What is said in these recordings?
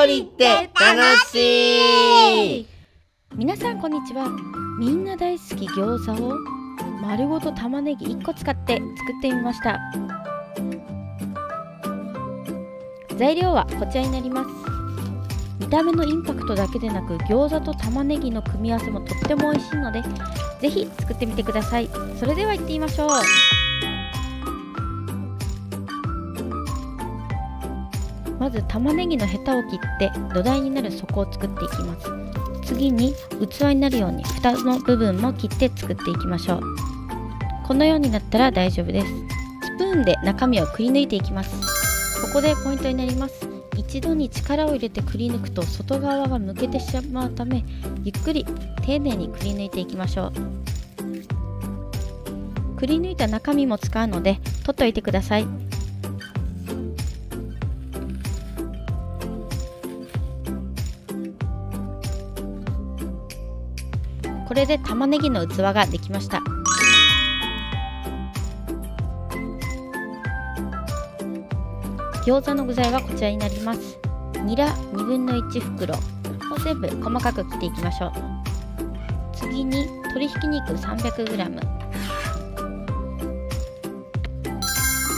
料理って楽しい。皆さんこんにちは。みんな大好き餃子を丸ごと玉ねぎ1個使って作ってみました。材料はこちらになります。見た目のインパクトだけでなく餃子と玉ねぎの組み合わせもとっても美味しいのでぜひ作ってみてください。それでは行ってみましょう。まず玉ねぎのヘタを切って土台になる底を作っていきます。次に器になるように蓋の部分も切って作っていきましょう。このようになったら大丈夫です。スプーンで中身をくり抜いていきます。ここでポイントになります。一度に力を入れてくり抜くと外側がむけてしまうためゆっくり丁寧にくり抜いていきましょう。くり抜いた中身も使うので取っておいてください。これで玉ねぎの器ができました。餃子の具材はこちらになります。ニラ2分の1袋。を全部細かく切っていきましょう。次に鶏ひき肉 300g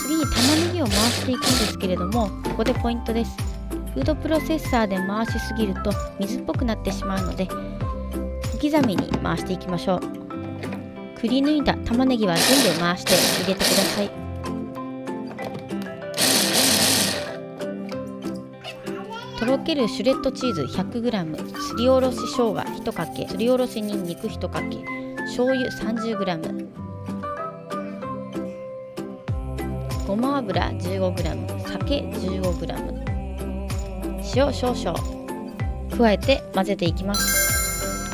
次に玉ねぎを回していくんですけれどもここでポイントです。フードプロセッサーで回しすぎると水っぽくなってしまうので刻みに回していきましょう。くり抜いた玉ねぎは全部回して入れてください。とろけるシュレッドチーズ 100g すりおろし生姜1かけ。すりおろしにんにく1かけ。醤油 30g ごま油 15g 酒 15g 塩少々。加えて混ぜていきます。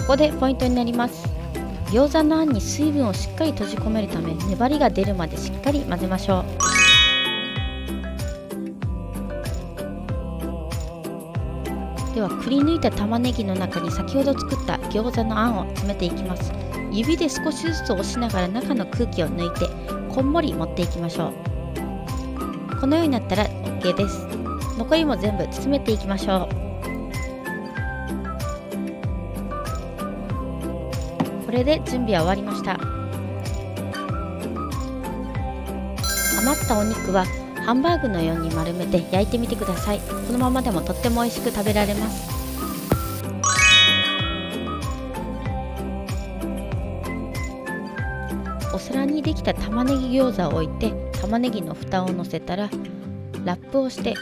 ここでポイントになります。餃子のあんに水分をしっかり閉じ込めるため粘りが出るまでしっかり混ぜましょう。ではくり抜いた玉ねぎの中に先ほど作った餃子のあんを詰めていきます。指で少しずつ押しながら中の空気を抜いてこんもり持っていきましょう。このようになったら OK です。残りも全部包めていきましょう。これで準備は終わりました。余ったお肉はハンバーグのように丸めて焼いてみてください。このままでもとっても美味しく食べられます。お皿にできた玉ねぎ餃子を置いて玉ねぎの蓋を乗せたらラップをして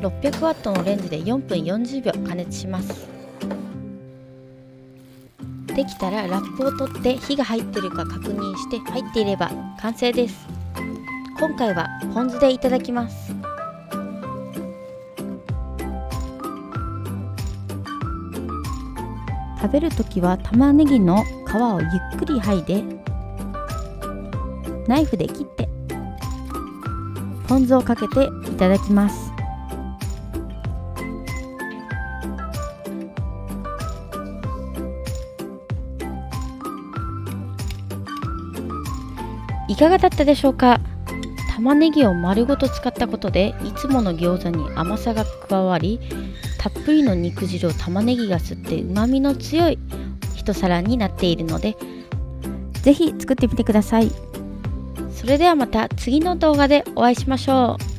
600ワットのレンジで4分40秒加熱します。できたらラップを取って火が入ってるか確認して入っていれば完成です。今回はポン酢でいただきます。食べるときは玉ねぎの皮をゆっくり剥いでナイフで切ってポン酢をかけていただきます。いかがだったでしょうか？玉ねぎを丸ごと使ったことでいつもの餃子に甘さが加わりたっぷりの肉汁を玉ねぎが吸ってうまみの強い一皿になっているので是非作ってみてください。それではまた次の動画でお会いしましょう